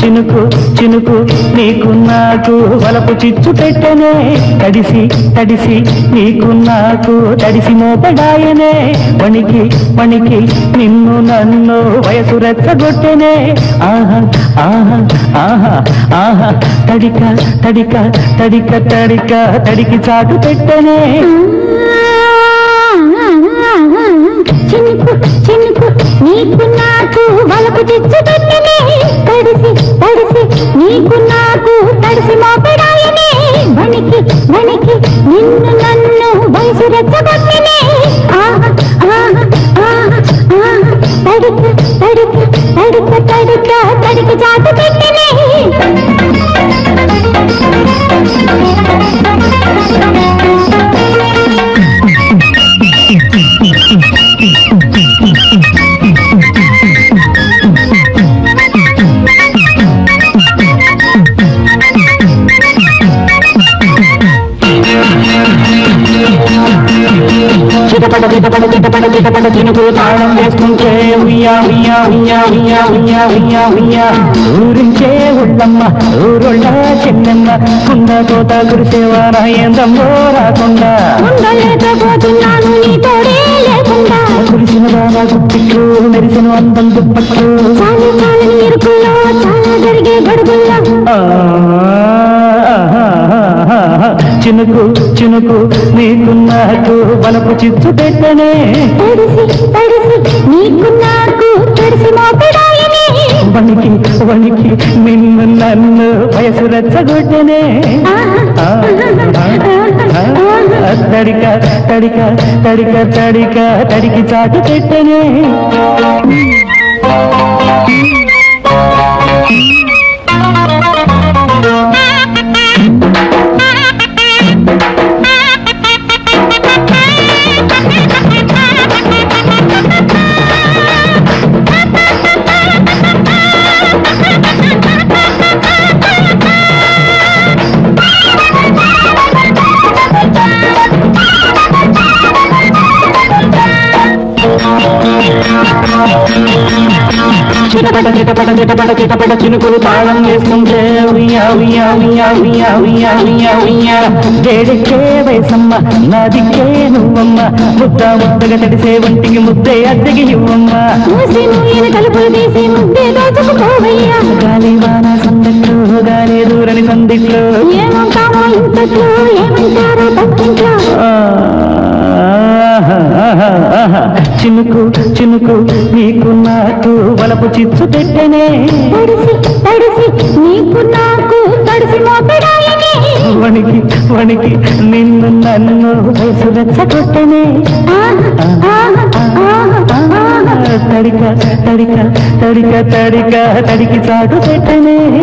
చినుకు చినుకు నీకు నాకు వలపు చిచ్చు పెట్టనే. తడిసి తడిసి నీకు నాకు తడిసి మోపడాయనే. పణికి పణికి నిన్ను నన్ను వయసు రెచ్చగొట్టనే. ఆహా ఆహా ఆహా ఆహా తడిక తడిక తడిక తడిక తడికి చాటు పెట్టనే. నీకు నాకు తడిసి మోపడాయనే వణికి వణికి నిన్ను నన్ను వయసు రెచ్చగొట్టనే. చిటపట చిటపట చిటపట చినుకులు తాళం వేస్తుంటే ఉయ్యా ఉయ్యా ఉయ్యా ఉయ్యా ఉయ్యా ఉయ్యా ఉయ్యా ఊరించే ఉళ్ళమ్మ ఊరుళ్ళ చెన్నెమ్మ కుండ కోత కురిసేవార ఏందమ్మో రాకుండా. ఉండలేకపోతున్నాను నీ తోడే లేకుండా కురిసిన బాగా గుప్పిట్లు మెరిసిన అందం దుప్పట్లు. చాలు చాలా జరిగే గడుగుల్లో. చినుకు చినుకు నీకు నాకు బలపు చిచ్చు పెట్టనే. వణికి వణికి నిన్ను నన్ను వయసు రెచ్చగొట్టనే. తడిక తడిక తడిక తడిక తడికి చాటు పెట్టనే. చిటపట చిటపట చిటపట చినుకులు తాళం వేస్తుంటే వేడికే వయసమ్మ నాదికే నువ్వమ్మ. ముద్ద ముద్దగా తడిసే ఒంటికి ముద్దే అద్దెకి ఇవ్వమ్మ. కలుపులు తీసి ముద్దే దోచుకుపోవయ్యా గాలి వాన సందట్లు గాలి దూరని సందిట్లు. ఏమంటామో ఇంతట్లో ఏమంటారో పక్కింట్లో చినుకు చినుకు నీకు నాకు వలపు చిచ్చు పెట్టనే. తడిసి తడిసి నీకు నాకు తడిసి మోపడాయని. వణికి వణికి నిన్ను నన్ను వయసు రెచ్చగొట్టనే తడిక తడిక తడిక తడిక తడికి చాటు పెట్టనే.